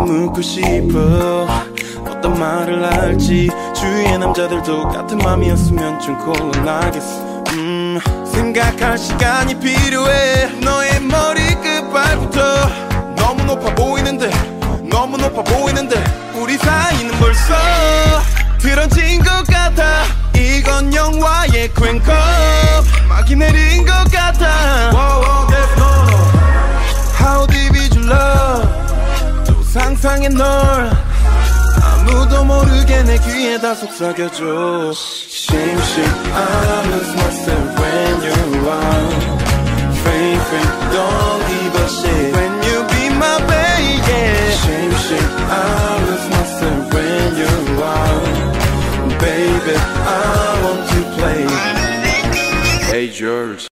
묻고 싶어. 어떤 말을 할지 주위의 남자들도 같은 맘이었으면 좀 곤란하겠어. 음 생각할 시간이 필요해. 너의 머리 끝 발부터 너무 높아 보이는데 너무 높아 보이는데 우리 사이는 벌써 틀어진 것 같아. 이건 영화의 퀸컵 막이 내린 것 같아 상상해 널 아무도 모르게 내 귀에다 속삭여줘 Shame shame I lose myself when you're around Fame fame don't give a shit When you be my baby Shame shame I lose myself when you're around Baby I want to play Hey George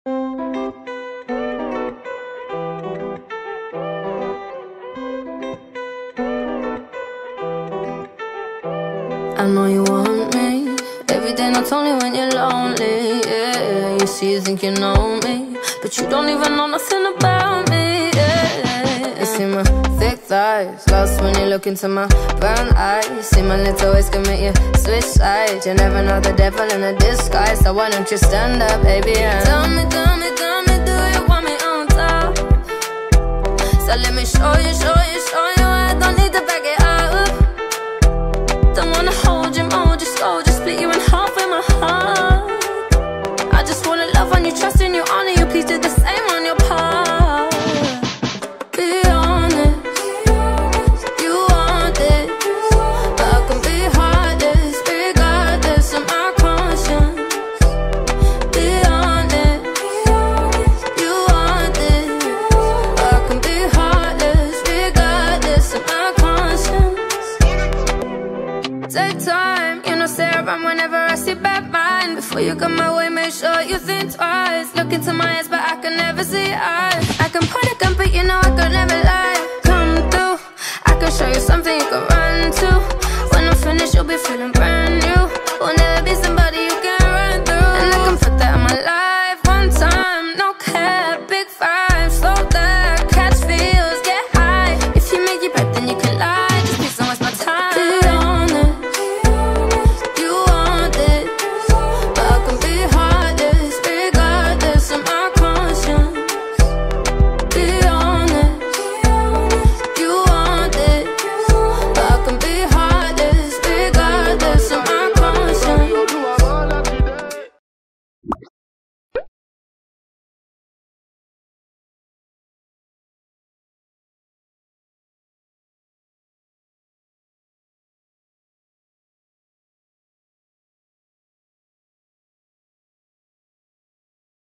I know you want me every day, not only when you're lonely. Yeah, you see, you think you know me, but you don't even know nothing about me. Yeah, you see my thick thighs, lost when you look into my brown eyes. you See my little ways can make you switch sides. You never know the devil in a disguise, so why don't you stand up, baby? And tell me, tell me, tell me, do you want me on top? So let me show you, show you. Take time, you know, say around whenever I see bad mind. Before you come my way, make sure you think twice. Look into my eyes, but I